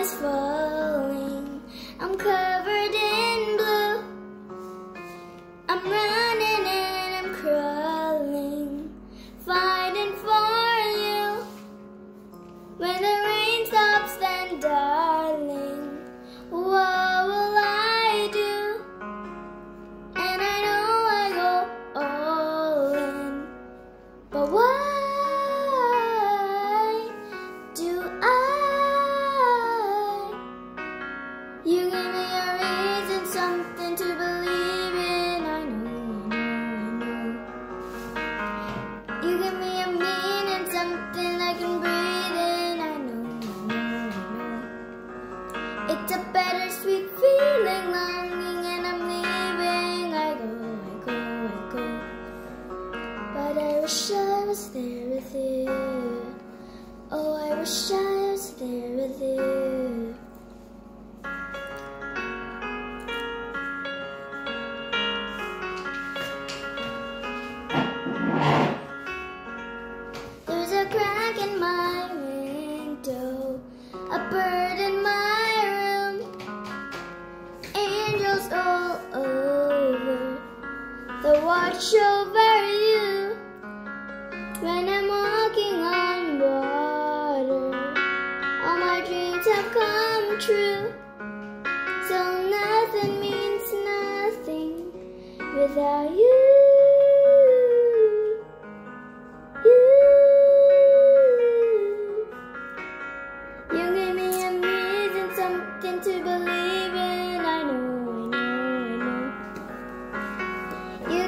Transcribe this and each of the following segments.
is falling. I'm covered in blue. I'm running and I'm crawling, fighting for you. When the rain stops, then darling, Something to believe in. I know, I know, I know. You give me a meaning, something I can breathe in. I know, I know, I know. It's a bittersweet feeling, longing, and I'm leaving. I go, I go, I go. But I wish I was there with you. Oh, I wish I was there with you. Angels all over, the watch over you. When I'm walking on water, all my dreams have come true. So nothing means nothing without you. You, give me a reason, something to believe in.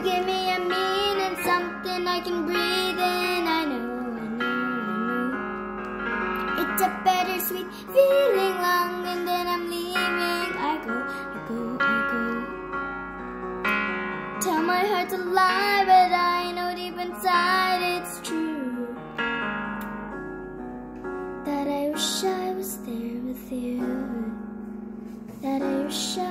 Give me a meaning, something I can breathe in. I know, I know, I know. It's a bittersweet feeling, long, and then I'm leaving. I go, I go, I go. Tell my heart to lie, but I know deep inside it's true. That I wish I was there with you. That I wish I